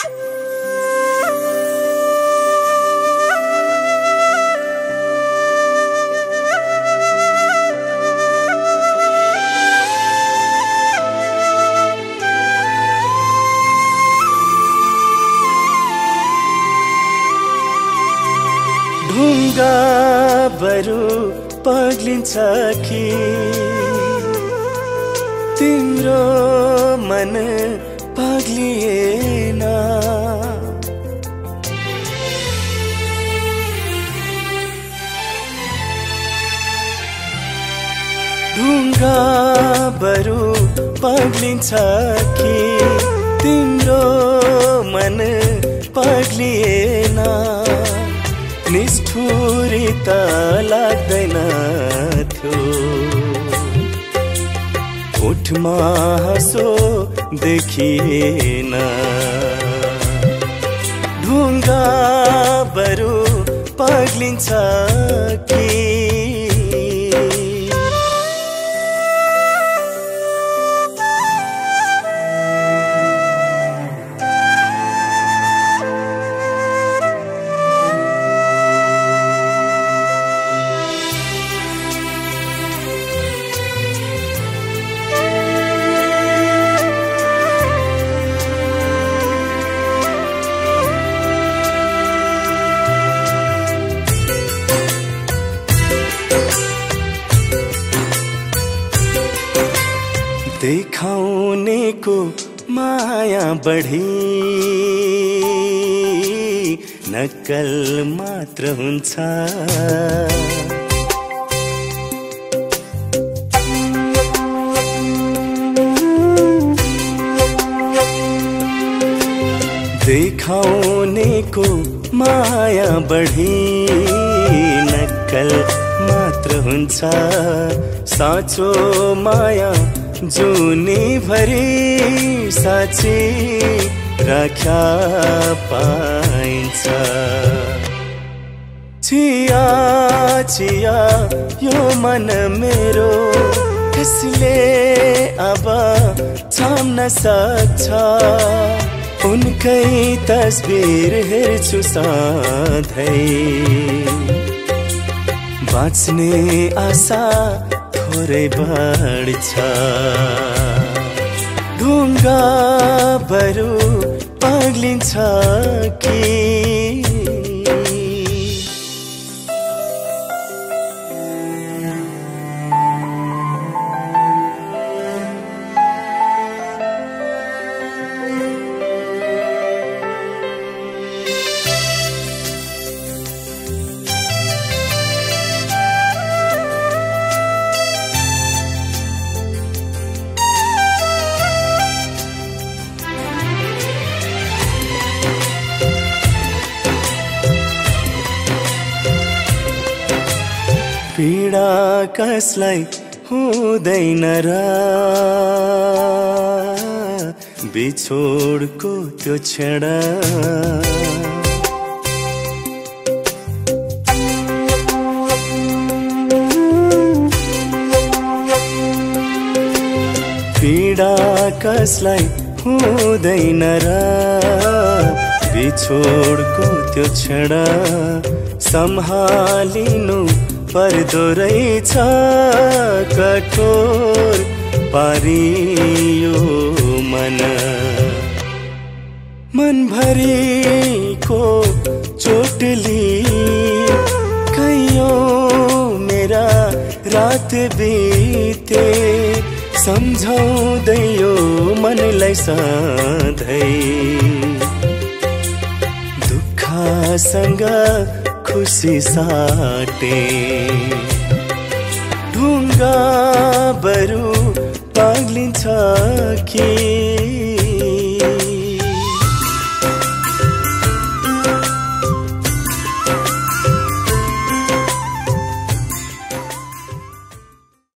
ढुङ्गा बरु पग्लिन्छ कि? तिम्रो मन पग्लिएन ढुङ्गा बरु पग्लिन्छ कि तिम्रो मन पग्लिएन? निष्ठुरी ओठमा हाँसो देखिएन ढुङ्गा बरु पग्लिन्छ कि देखाउनेको माया बढी। नक्कल मात्र हुन्छ। देखाउनेको माया बढी। मात्र हुन्छ। साँचो माया जुनी भरि साँची राख्या पाइन्छ। चिया चिया यो मन मेरो कसले अब छाम्न सक्छ। उनकै तस्बिर हेर्छु सधैँ। बाँच्ने आशा थोरै बढ्छ ढुङ्गा बरु पग्लिन्छ कि पीडा कसलाई हुँदैन र? बिछोडको त्यो क्षण पीडा कसलाई हुँदैन र? बिछोडको त्यो क्षण सम्हालिनु पर्दो रहेछ कठोर पारियो मन। मनभरिको चोटली कैयौँ मेरा रात बिते। सम्झाउँदै यो मनलाई सधैँ। दुःखसँग खुसी साटे। ढुङ्गा बरु पाग्लिन्छ कि?